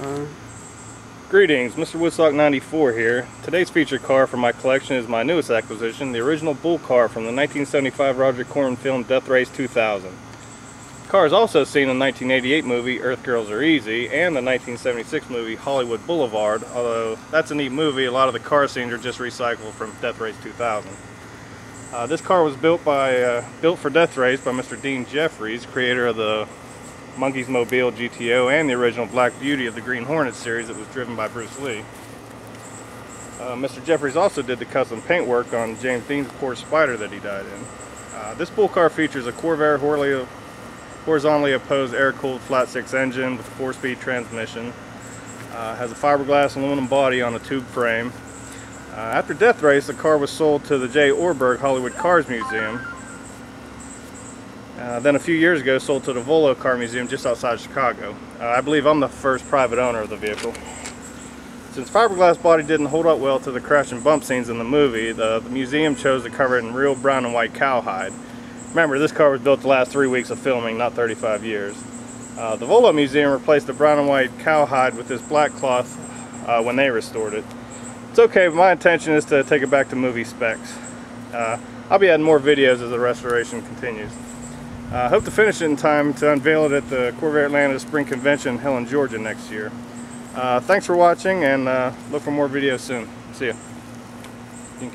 Uh, Greetings, Mr. Woodstock 94 here. Today's featured car from my collection is my newest acquisition, the original bull car from the 1975 Roger Corman film Death Race 2000. The car is also seen in the 1988 movie Earth Girls Are Easy and the 1976 movie Hollywood Boulevard, although that's a neat movie, a lot of the car scenes are just recycled from Death Race 2000. Uh, this car was built by uh, built for Death Race by Mr. Dean Jeffries, creator of the Monkees Mobile GTO and the original Black Beauty of the Green Hornet series that was driven by Bruce Lee. Uh, Mr. Jeffries also did the custom paintwork on James Dean's Porsche Spyder that he died in. Uh, this bull car features a Corvair horizontally opposed air-cooled flat-six engine with a four-speed transmission. Uh, has a fiberglass aluminum body on a tube frame. Uh, after Death Race, the car was sold to the Jay Ohrberg Hollywood Cars Museum, uh, then a few years ago sold to the Volo Car Museum just outside Chicago. Uh, I believe I'm the first private owner of the vehicle. Since fiberglass body didn't hold up well to the crash and bump scenes in the movie, the, the museum chose to cover it in real brown and white cowhide. Remember, this car was built the last three weeks of filming, not 35 years. Uh, the Volo Museum replaced the brown and white cowhide with this black cloth uh, when they restored it. It's okay, but my intention is to take it back to movie specs. Uh, I'll be adding more videos as the restoration continues. I uh, hope to finish it in time to unveil it at the Corvair Atlanta Spring Convention in Helen, Georgia next year. Uh, thanks for watching and uh, look for more videos soon. See ya.